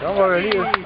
Don't worry, leave.